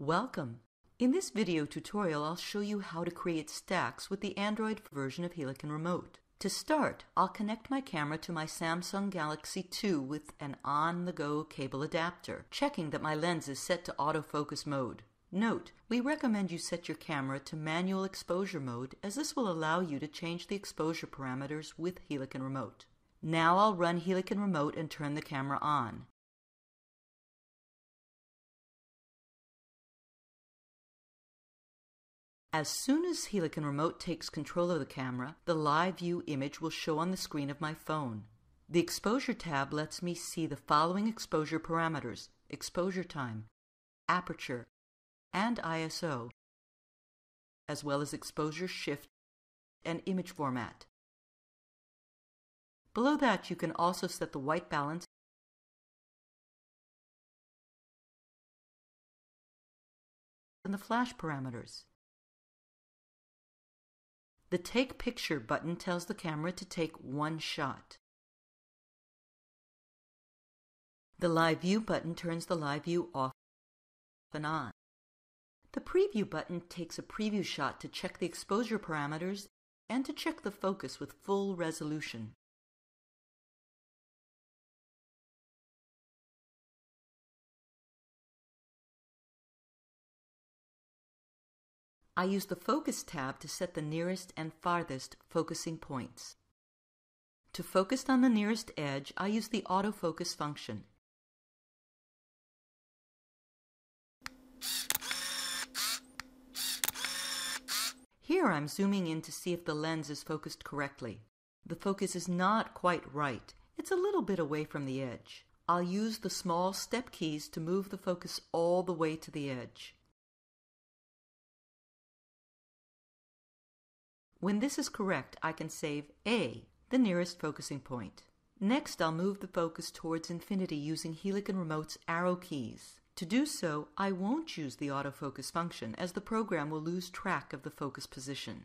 Welcome! In this video tutorial I'll show you how to create stacks with the Android version of Helicon Remote. To start, I'll connect my camera to my Samsung Galaxy 2 with an on-the-go cable adapter, checking that my lens is set to autofocus mode. Note, we recommend you set your camera to manual exposure mode as this will allow you to change the exposure parameters with Helicon Remote. Now I'll run Helicon Remote and turn the camera on. As soon as Helicon Remote takes control of the camera, the live view image will show on the screen of my phone. The Exposure tab lets me see the following exposure parameters exposure time, aperture, and ISO, as well as exposure shift and image format. Below that, you can also set the white balance and the flash parameters. The Take Picture button tells the camera to take one shot. The Live View button turns the live view off and on. The Preview button takes a preview shot to check the exposure parameters and to check the focus with full resolution. I use the Focus tab to set the nearest and farthest focusing points. To focus on the nearest edge, I use the autofocus function. Here I'm zooming in to see if the lens is focused correctly. The focus is not quite right. It's a little bit away from the edge. I'll use the small step keys to move the focus all the way to the edge. When this is correct, I can save A, the nearest focusing point. Next, I'll move the focus towards infinity using Helicon Remote's arrow keys. To do so, I won't use the autofocus function as the program will lose track of the focus position.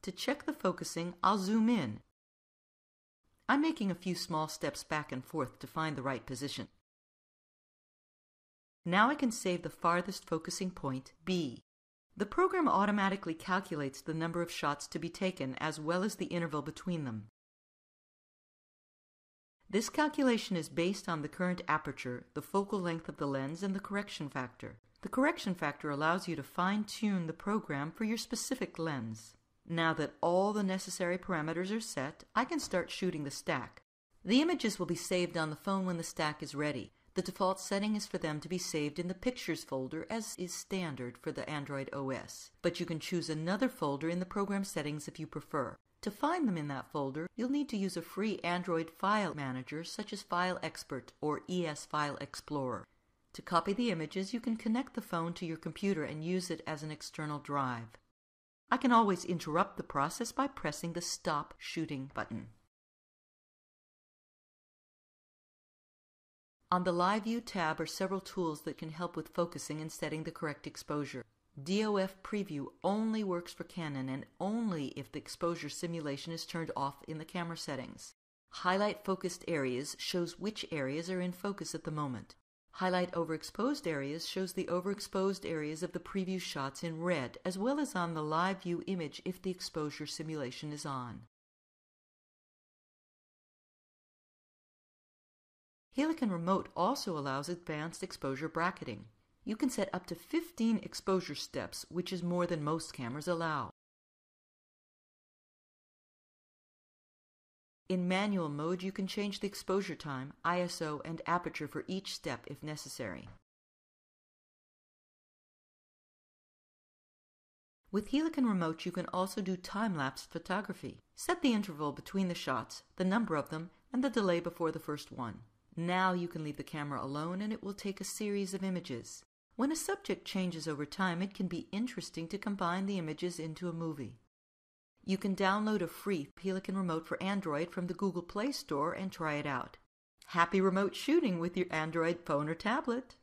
To check the focusing, I'll zoom in. I'm making a few small steps back and forth to find the right position. Now I can save the farthest focusing point, B. The program automatically calculates the number of shots to be taken as well as the interval between them. This calculation is based on the current aperture, the focal length of the lens, and the correction factor. The correction factor allows you to fine-tune the program for your specific lens. Now that all the necessary parameters are set, I can start shooting the stack. The images will be saved on the phone when the stack is ready. The default setting is for them to be saved in the Pictures folder as is standard for the Android OS, but you can choose another folder in the program settings if you prefer. To find them in that folder, you'll need to use a free Android file manager such as File Expert or ES File Explorer. To copy the images, you can connect the phone to your computer and use it as an external drive. I can always interrupt the process by pressing the Stop Shooting button. On the Live View tab are several tools that can help with focusing and setting the correct exposure. DOF Preview only works for Canon and only if the exposure simulation is turned off in the camera settings. Highlight Focused Areas shows which areas are in focus at the moment. Highlight Overexposed Areas shows the overexposed areas of the preview shots in red, as well as on the live view image if the exposure simulation is on. Helicon Remote also allows advanced exposure bracketing. You can set up to 15 exposure steps, which is more than most cameras allow. In manual mode, you can change the exposure time, ISO, and aperture for each step if necessary. With Helicon Remote, you can also do time-lapse photography. Set the interval between the shots, the number of them, and the delay before the first one. Now you can leave the camera alone and it will take a series of images. When a subject changes over time, it can be interesting to combine the images into a movie. You can download a free Helicon remote for Android from the Google Play Store and try it out. Happy remote shooting with your Android phone or tablet!